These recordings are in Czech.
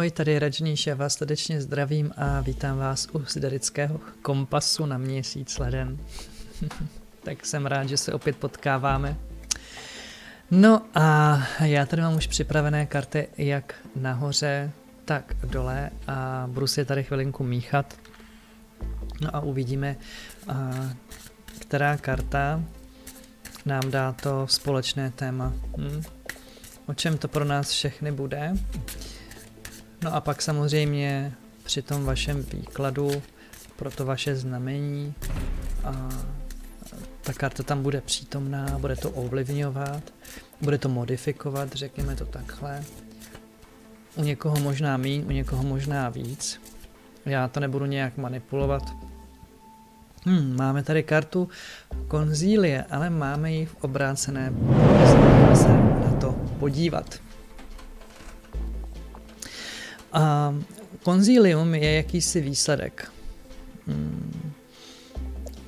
Ahoj, tady je Rajníš, já vás srdečně zdravím a vítám vás u Siderického kompasu na měsíc leden. tak jsem rád, že se opět potkáváme. No a já tady mám už připravené karty jak nahoře, tak dole a budu si je tady chvilinku míchat. No a uvidíme, která karta nám dá to společné téma. Hm? O čem to pro nás všechny bude. No a pak samozřejmě při tom vašem výkladu pro to vaše znamení a ta karta tam bude přítomná, bude to ovlivňovat, bude to modifikovat, řekněme to takhle. U někoho možná míň, u někoho možná víc. Já to nebudu nějak manipulovat. Hmm, máme tady kartu konzílie, ale máme ji v obrácené se na to podívat. A konzílium je jakýsi výsledek. Hmm.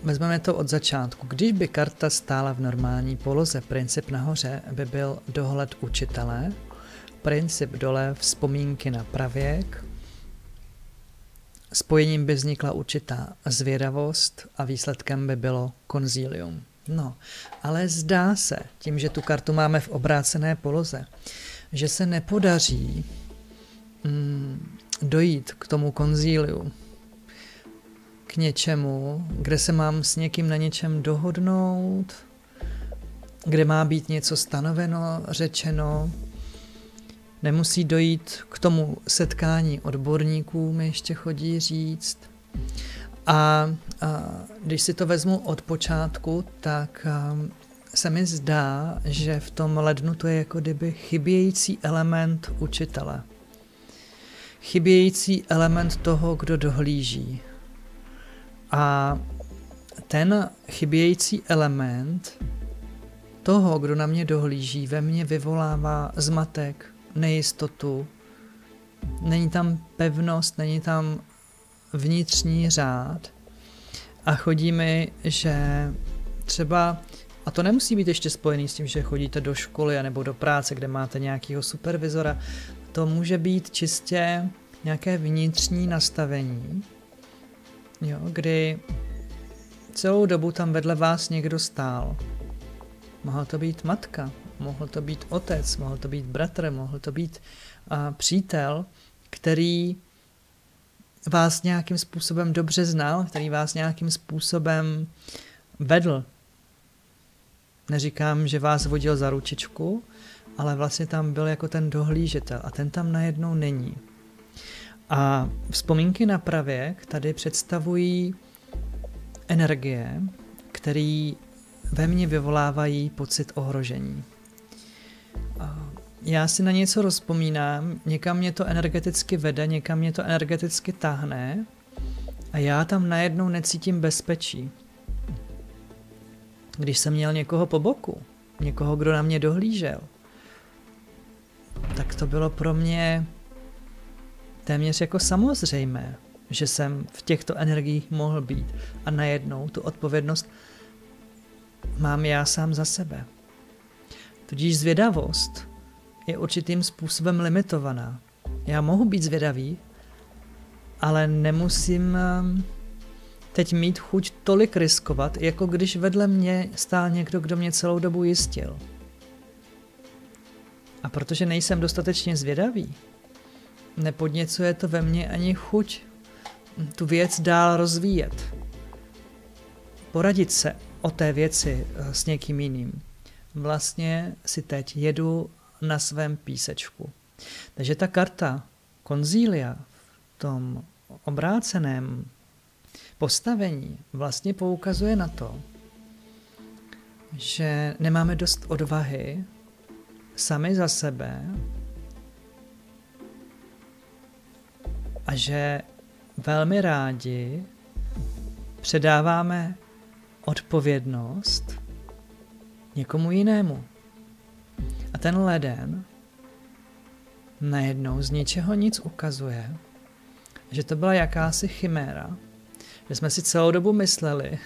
Vezmeme to od začátku. Když by karta stála v normální poloze, princip nahoře by byl dohled učitele, princip dole vzpomínky na pravěk, spojením by vznikla určitá zvědavost a výsledkem by bylo konzílium. No, ale zdá se, tím, že tu kartu máme v obrácené poloze, že se nepodaří mm, dojít k tomu konzíliu, k něčemu, kde se mám s někým na něčem dohodnout, kde má být něco stanoveno, řečeno. Nemusí dojít k tomu setkání odborníků, mi ještě chodí říct. A, a když si to vezmu od počátku, tak a, se mi zdá, že v tom lednu to je jako kdyby chybějící element učitele. Chybějící element toho, kdo dohlíží. A ten chybějící element toho, kdo na mě dohlíží, ve mně vyvolává zmatek, nejistotu. Není tam pevnost, není tam vnitřní řád. A chodí mi, že třeba, a to nemusí být ještě spojený s tím, že chodíte do školy nebo do práce, kde máte nějakého supervizora, to může být čistě nějaké vnitřní nastavení, jo, kdy celou dobu tam vedle vás někdo stál. Mohl to být matka, mohl to být otec, mohl to být bratr, mohl to být a, přítel, který vás nějakým způsobem dobře znal, který vás nějakým způsobem vedl. Neříkám, že vás vodil za ručičku, ale vlastně tam byl jako ten dohlížitel a ten tam najednou není. A vzpomínky na pravěk tady představují energie, které ve mně vyvolávají pocit ohrožení. Já si na něco rozpomínám, někam mě to energeticky vede, někam mě to energeticky tahne a já tam najednou necítím bezpečí. Když jsem měl někoho po boku, někoho, kdo na mě dohlížel, tak to bylo pro mě téměř jako samozřejmé, že jsem v těchto energiích mohl být a najednou tu odpovědnost mám já sám za sebe. Tudíž zvědavost je určitým způsobem limitovaná. Já mohu být zvědavý, ale nemusím ehm, teď mít chuť tolik riskovat, jako když vedle mě stál někdo, kdo mě celou dobu jistil. A protože nejsem dostatečně zvědavý, nepodněcuje to ve mně ani chuť tu věc dál rozvíjet. Poradit se o té věci eh, s někým jiným. Vlastně si teď jedu na svém písečku. Takže ta karta konzília v tom obráceném postavení vlastně poukazuje na to, že nemáme dost odvahy sami za sebe a že velmi rádi předáváme odpovědnost někomu jinému. A ten leden najednou z ničeho nic ukazuje, že to byla jakási chiméra, že jsme si celou dobu mysleli,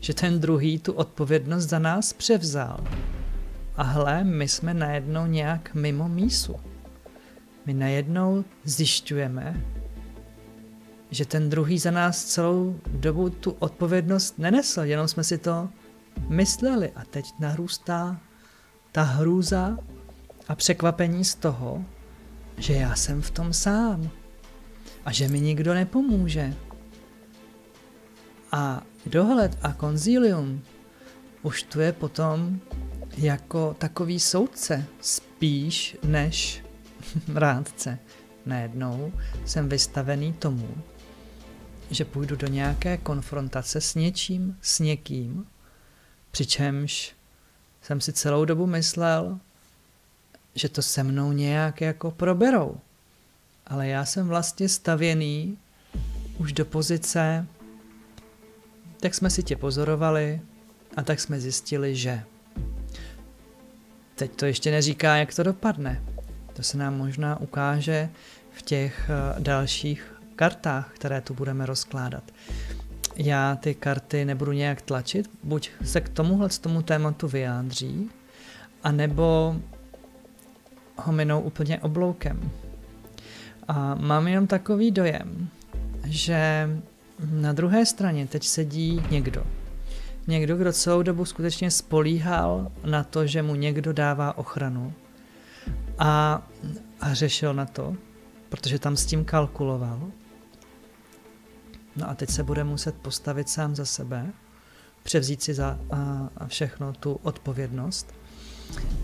že ten druhý tu odpovědnost za nás převzal. A hle, my jsme najednou nějak mimo mísu. my najednou zjišťujeme, že ten druhý za nás celou dobu tu odpovědnost nenesl, jenom jsme si to mysleli a teď narůstá ta hrůza a překvapení z toho, že já jsem v tom sám a že mi nikdo nepomůže. A dohled a konzílium už tu je potom jako takový soudce spíš než rádce. Najednou jsem vystavený tomu, že půjdu do nějaké konfrontace s něčím, s někým, přičemž jsem si celou dobu myslel, že to se mnou nějak jako proberou. Ale já jsem vlastně stavěný už do pozice, tak jsme si tě pozorovali a tak jsme zjistili, že. Teď to ještě neříká, jak to dopadne. To se nám možná ukáže v těch eh, dalších kartách, které tu budeme rozkládat. Já ty karty nebudu nějak tlačit, buď se k tomuhle z tomu tématu vyjádří, anebo ho minou úplně obloukem. A mám jenom takový dojem, že na druhé straně teď sedí někdo. Někdo, kdo celou dobu skutečně spolíhal na to, že mu někdo dává ochranu a, a řešil na to, protože tam s tím kalkuloval. No a teď se bude muset postavit sám za sebe, převzít si za a, a všechno tu odpovědnost.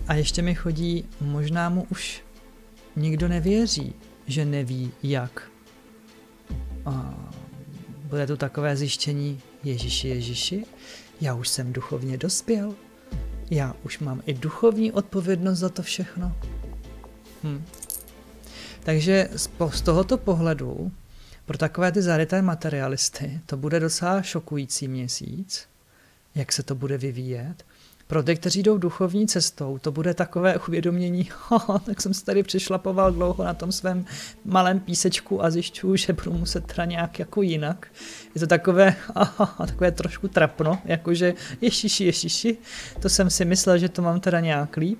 A ještě mi chodí, možná mu už nikdo nevěří, že neví jak. A bude tu takové zjištění, Ježíši, Ježíši, já už jsem duchovně dospěl, já už mám i duchovní odpovědnost za to všechno. Hm. Takže z tohoto pohledu pro takové ty zaryté materialisty to bude docela šokující měsíc, jak se to bude vyvíjet. Pro ty, kteří jdou duchovní cestou, to bude takové uvědomění, tak jsem se tady přešlapoval dlouho na tom svém malém písečku a zjišťuju, že budu muset teda nějak jako jinak. Je to takové, takové trošku trapno, jakože ješiši, ješiši, to jsem si myslel, že to mám teda nějak líp.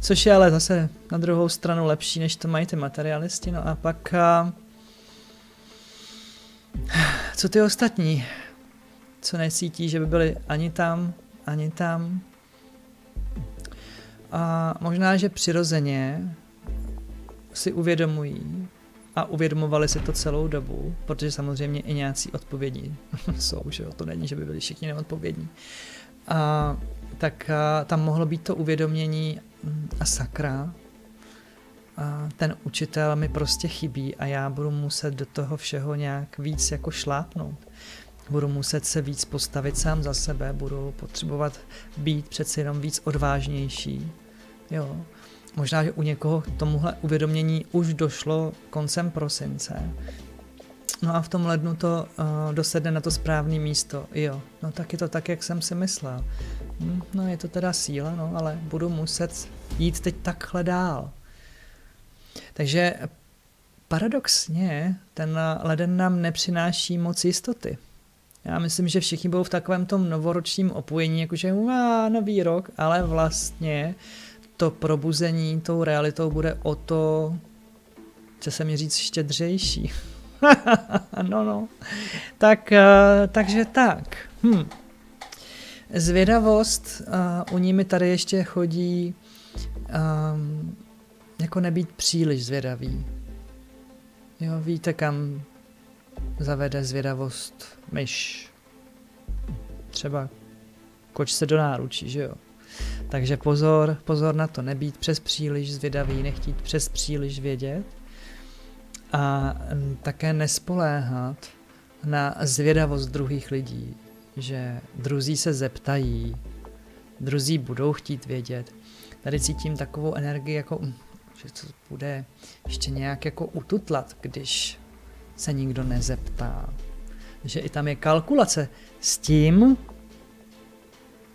Což je ale zase na druhou stranu lepší, než to mají ty materialisti. No a pak a, co ty ostatní? Co necítí, že by byli ani tam, ani tam? A možná, že přirozeně si uvědomují a uvědomovali si to celou dobu, protože samozřejmě i nějací odpovědní jsou, že jo? to není, že by byli všichni neodpovědní. A, tak a, tam mohlo být to uvědomění mm, a sakra, a ten učitel mi prostě chybí a já budu muset do toho všeho nějak víc jako šlápnout. Budu muset se víc postavit sám za sebe, budu potřebovat být přeci jenom víc odvážnější. Jo. Možná, že u někoho tomuhle uvědomění už došlo koncem prosince. No a v tom lednu to uh, dosedne na to správné místo. Jo, no tak je to tak, jak jsem si myslel. Hm, no je to teda síla, no ale budu muset jít teď takhle dál. Takže paradoxně ten leden nám nepřináší moc jistoty. Já myslím, že všichni budou v takovém tom novoročním opojení, jakože a nový rok, ale vlastně to probuzení tou realitou bude o to, co se mi říct, štědřejší. no, no. Tak, uh, takže tak. Hm. Zvědavost, uh, u ní mi tady ještě chodí um, jako nebýt příliš zvědavý. Jo, víte, kam zavede zvědavost myš. Třeba koč se do náručí, že jo. Takže pozor, pozor na to, nebýt přes příliš zvědavý, nechtít přes příliš vědět a také nespoléhat na zvědavost druhých lidí, že druzí se zeptají, druzí budou chtít vědět. Tady cítím takovou energii jako že to bude ještě nějak jako ututlat, když se nikdo nezeptá. Že i tam je kalkulace s tím,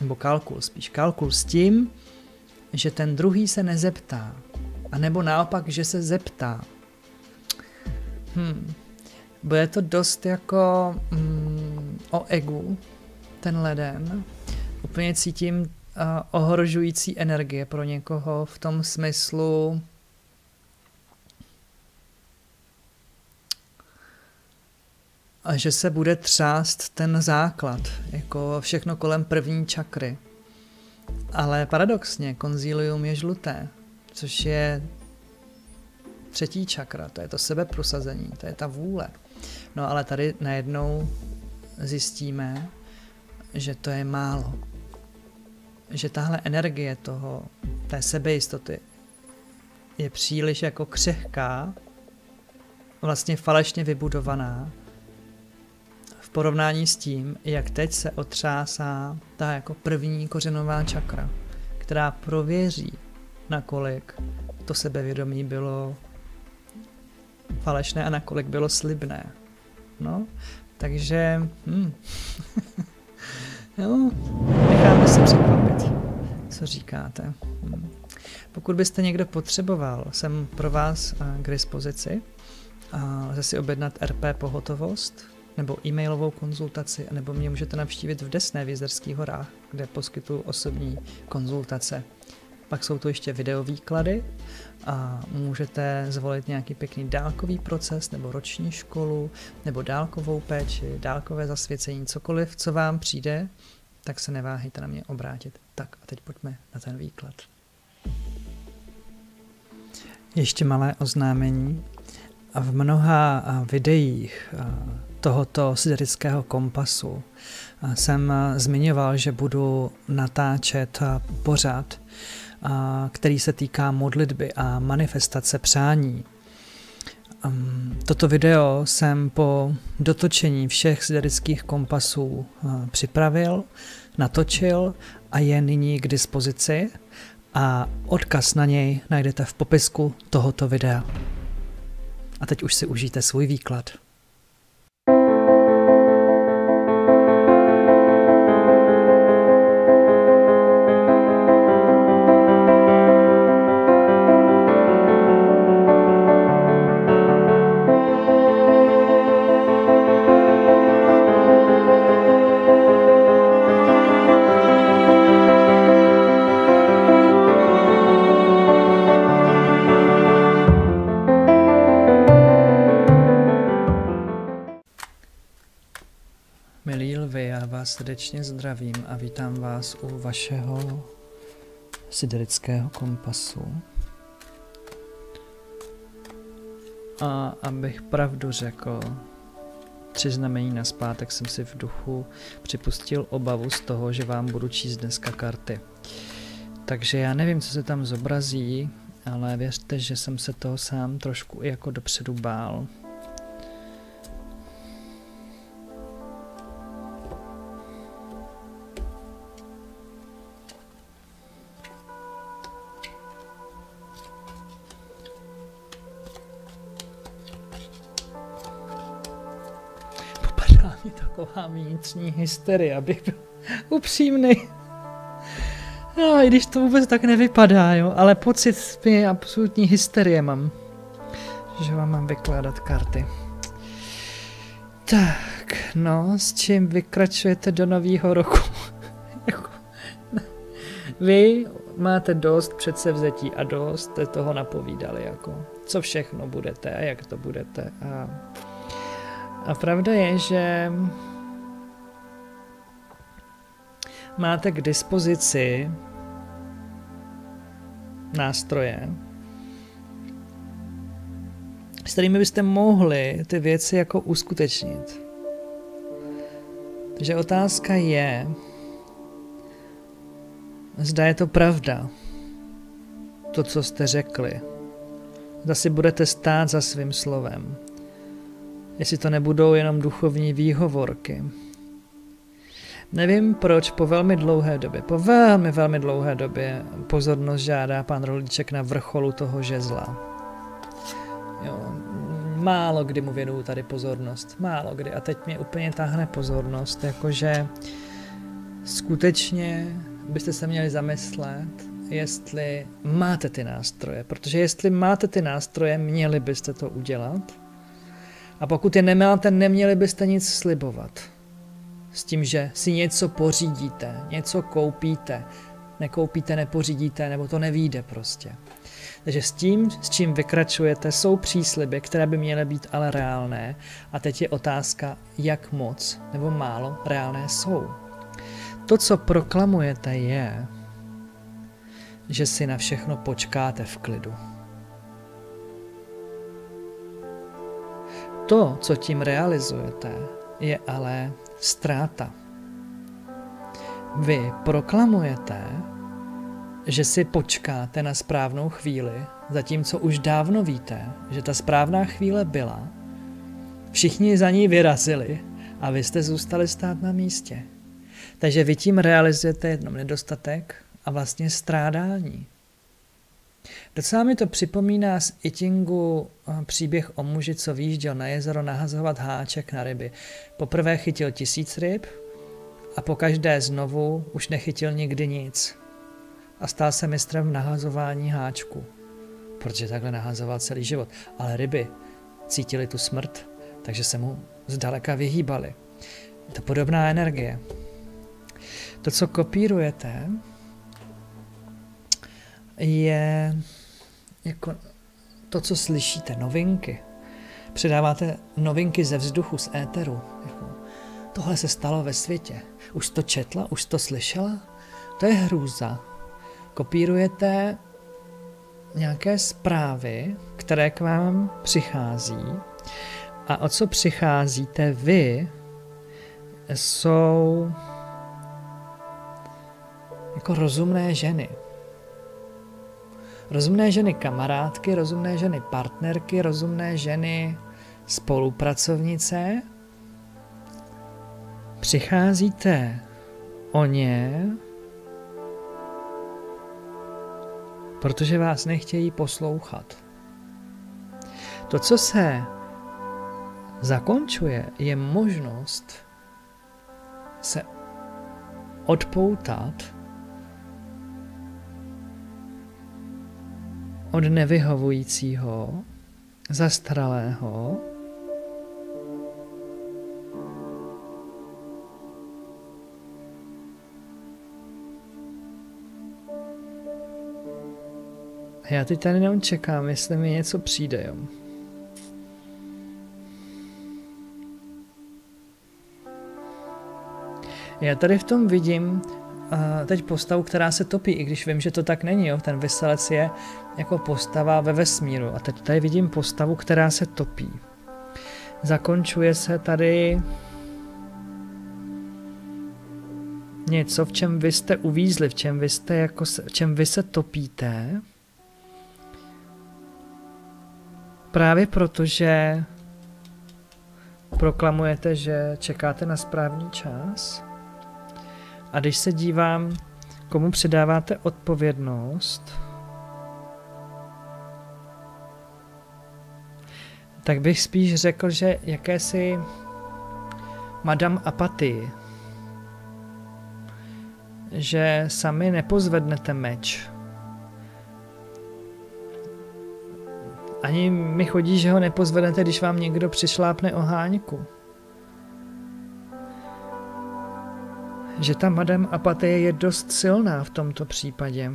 nebo kalkul, spíš kalkul s tím, že ten druhý se nezeptá. A nebo naopak, že se zeptá. Hmm. Bude to dost jako mm, o egu, ten leden. Úplně cítím uh, ohrožující energie pro někoho v tom smyslu, a že se bude třást ten základ, jako všechno kolem první čakry. Ale paradoxně, konzílium je žluté, což je třetí čakra, to je to sebeprosazení, to je ta vůle. No ale tady najednou zjistíme, že to je málo. Že tahle energie toho, té sebejistoty je příliš jako křehká, vlastně falešně vybudovaná porovnání s tím, jak teď se otřásá ta jako první kořenová čakra, která prověří, nakolik to sebevědomí bylo falešné a nakolik bylo slibné. No, takže... Hm. jo, necháme se překvapit, co říkáte. Hm. Pokud byste někdo potřeboval, jsem pro vás k dispozici. Lze si objednat RP pohotovost nebo e-mailovou konzultaci, nebo mě můžete navštívit v Desné v Jezerských horách, kde poskytuju osobní konzultace. Pak jsou tu ještě videovýklady a můžete zvolit nějaký pěkný dálkový proces nebo roční školu nebo dálkovou péči, dálkové zasvěcení, cokoliv, co vám přijde, tak se neváhejte na mě obrátit. Tak a teď pojďme na ten výklad. Ještě malé oznámení. V mnoha videích tohoto siderického kompasu jsem zmiňoval, že budu natáčet pořad, který se týká modlitby a manifestace přání. Toto video jsem po dotočení všech siderických kompasů připravil, natočil a je nyní k dispozici a odkaz na něj najdete v popisku tohoto videa. A teď už si užijte svůj výklad. Srdečně zdravím a vítám vás u vašeho siderického kompasu. A abych pravdu řekl, tři znamení na zpátek jsem si v duchu připustil obavu z toho, že vám budu číst dneska karty. Takže já nevím, co se tam zobrazí, ale věřte, že jsem se toho sám trošku jako dopředu bál. Vnitřní hysterie, abych byl upřímný. No, i když to vůbec tak nevypadá, jo, ale pocit je absolutní hysterie mám. Že vám mám vykládat karty. Tak, no, s čím vykračujete do nového roku? Jako, vy máte dost předsevzetí a dost jste toho napovídali, jako co všechno budete a jak to budete. A, a pravda je, že máte k dispozici nástroje, s kterými byste mohli ty věci jako uskutečnit. Takže otázka je, zda je to pravda, to, co jste řekli. Zda si budete stát za svým slovem. Jestli to nebudou jenom duchovní výhovorky. Nevím, proč po velmi dlouhé době, po velmi, velmi dlouhé době pozornost žádá pan Rolíček na vrcholu toho žezla. Jo, málo kdy mu věnuju tady pozornost, málo kdy. A teď mě úplně táhne pozornost, jakože skutečně byste se měli zamyslet, jestli máte ty nástroje, protože jestli máte ty nástroje, měli byste to udělat. A pokud je nemáte, neměli byste nic slibovat s tím, že si něco pořídíte, něco koupíte, nekoupíte, nepořídíte, nebo to nevíde prostě. Takže s tím, s čím vykračujete, jsou přísliby, které by měly být ale reálné. A teď je otázka, jak moc nebo málo reálné jsou. To, co proklamujete, je, že si na všechno počkáte v klidu. To, co tím realizujete, je ale ztráta. Vy proklamujete, že si počkáte na správnou chvíli, zatímco už dávno víte, že ta správná chvíle byla, všichni za ní vyrazili a vy jste zůstali stát na místě. Takže vy tím realizujete jenom nedostatek a vlastně strádání. Docela mi to připomíná z Itingu eh, příběh o muži, co výjížděl na jezero nahazovat háček na ryby. Poprvé chytil tisíc ryb a po každé znovu už nechytil nikdy nic. A stal se mistrem v nahazování háčku, protože takhle nahazoval celý život. Ale ryby cítili tu smrt, takže se mu zdaleka vyhýbali. To podobná energie. To, co kopírujete, je jako to, co slyšíte, novinky. Předáváte novinky ze vzduchu, z éteru. Jako, tohle se stalo ve světě. Už to četla, už to slyšela? To je hrůza. Kopírujete nějaké zprávy, které k vám přichází a o co přicházíte vy, jsou jako rozumné ženy. Rozumné ženy kamarádky, rozumné ženy partnerky, rozumné ženy spolupracovnice. Přicházíte o ně, protože vás nechtějí poslouchat. To, co se zakončuje, je možnost se odpoutat od nevyhovujícího, zastralého, Já teď tady jenom čekám, jestli mi něco přijde, jo. Já tady v tom vidím uh, teď postavu, která se topí, i když vím, že to tak není, jo. Ten vyselec je jako postava ve vesmíru. A teď tady vidím postavu, která se topí. Zakončuje se tady něco, v čem vy jste uvízli, v čem vy jste jako, v čem vy se topíte. Právě protože proklamujete, že čekáte na správný čas. A když se dívám, komu předáváte odpovědnost, tak bych spíš řekl, že jakési Madame Apaty, že sami nepozvednete meč. Ani mi chodí, že ho nepozvednete, když vám někdo přišlápne oháňku. Že ta Madame Apatie je dost silná v tomto případě.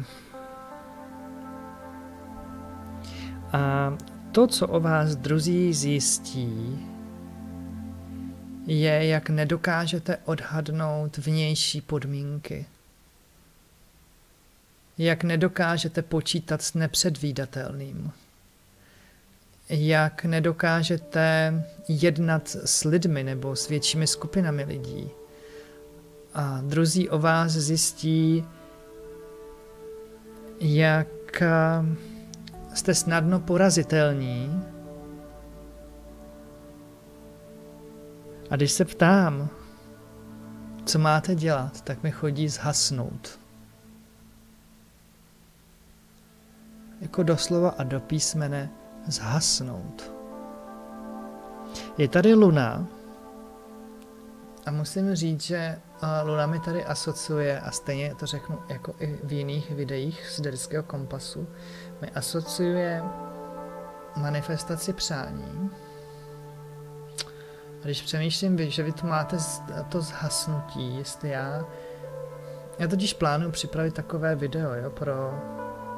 A to, co o vás druzí zjistí, je, jak nedokážete odhadnout vnější podmínky. Jak nedokážete počítat s nepředvídatelným. Jak nedokážete jednat s lidmi nebo s většími skupinami lidí. A druzí o vás zjistí, jak jste snadno porazitelní. A když se ptám, co máte dělat, tak mi chodí zhasnout. Jako doslova a do písmene zhasnout. Je tady luna a musím říct, že Luna mi tady asociuje, a stejně to řeknu jako i v jiných videích z Derského kompasu, mi asociuje manifestaci přání. A když přemýšlím, že vy tu máte to zhasnutí, jestli já já totiž plánuju připravit takové video jo, pro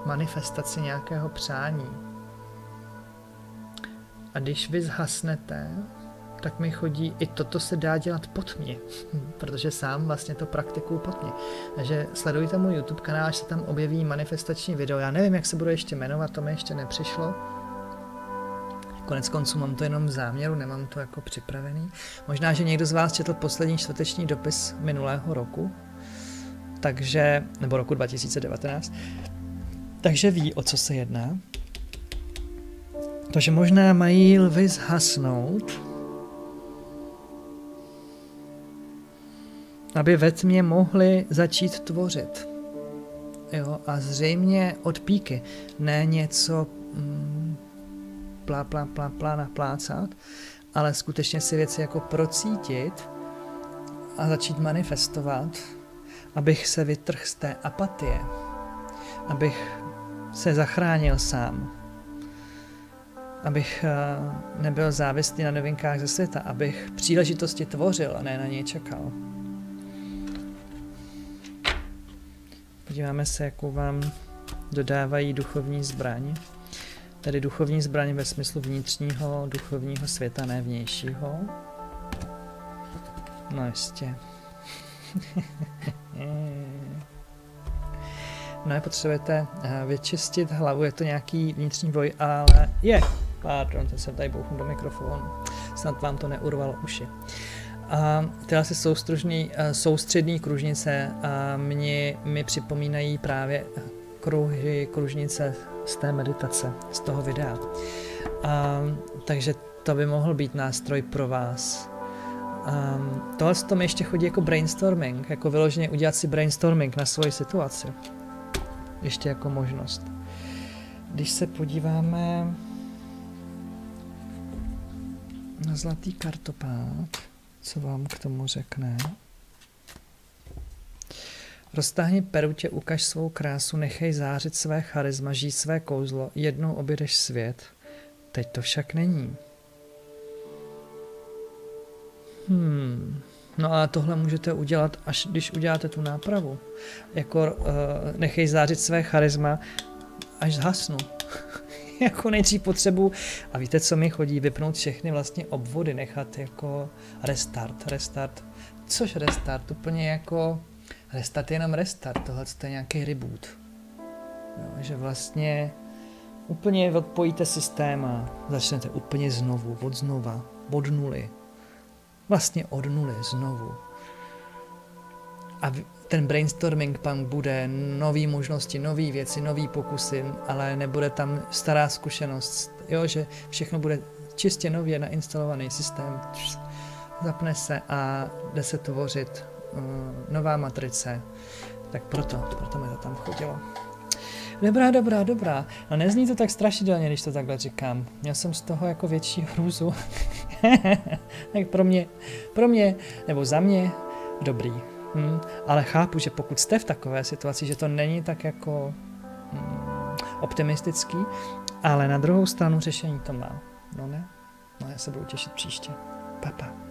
manifestaci nějakého přání. A když vy zhasnete, tak mi chodí, i toto se dá dělat pod mě, protože sám vlastně to praktikuju pod mě. Takže sledujte můj YouTube kanál, až se tam objeví manifestační video. Já nevím, jak se bude ještě jmenovat, to mi ještě nepřišlo. Konec konců mám to jenom v záměru, nemám to jako připravený. Možná, že někdo z vás četl poslední čtvrteční dopis minulého roku, takže, nebo roku 2019, takže ví, o co se jedná. To, že možná mají lvy zhasnout, aby ve tmě mohli začít tvořit. Jo, a zřejmě od píky, ne něco mm, plá, plá, plá, plá naplácat, ale skutečně si věci jako procítit a začít manifestovat, abych se vytrhl z té apatie, abych se zachránil sám, abych eh, nebyl závislý na novinkách ze světa, abych příležitosti tvořil a ne na něj čekal. Podíváme se, jakou vám dodávají duchovní zbraň. Tedy duchovní zbraň ve smyslu vnitřního duchovního světa, ne vnějšího. No jistě. no je potřebujete eh, vyčistit hlavu, je to nějaký vnitřní boj, ale je, pardon, to jsem tady bouchnu do mikrofonu, snad vám to neurvalo uši. A tyhle se soustružný, eh, soustřední kružnice a mě, mi připomínají právě kruhy, kružnice z té meditace, z toho videa. A, takže to by mohl být nástroj pro vás. A, tohle to mi ještě chodí jako brainstorming, jako vyloženě udělat si brainstorming na svoji situaci. Ještě jako možnost. Když se podíváme na zlatý kartopát, co vám k tomu řekne. Roztáhni perutě, ukaž svou krásu, nechej zářit své charisma, žij své kouzlo, jednou objedeš svět. Teď to však není. Hmm. No a tohle můžete udělat, až když uděláte tu nápravu. Jako uh, nechej zářit své charisma, až zhasnu. jako nejdřív potřebu, a víte, co mi chodí, vypnout všechny vlastně obvody, nechat jako restart, restart. Což restart? Úplně jako restart je jenom restart, tohle je nějaký reboot. Jo, že vlastně úplně odpojíte systém a začnete úplně znovu, od znova, od nuly. Vlastně od nuly, znovu. A ten brainstorming pan bude nový možnosti, nové věci, nové pokusy, ale nebude tam stará zkušenost, jo, že všechno bude čistě nově nainstalovaný systém, zapne se a jde se tvořit uh, nová matrice. Tak proto, proto mi to tam chodilo. Dobrá, dobrá, dobrá. No nezní to tak strašidelně, když to takhle říkám. Měl jsem z toho jako větší hrůzu. tak pro mě, pro mě, nebo za mě, dobrý. Hmm, ale chápu, že pokud jste v takové situaci, že to není tak jako hmm, optimistický, ale na druhou stranu řešení to má. No ne? No já se budu těšit příště. Papa. Pa.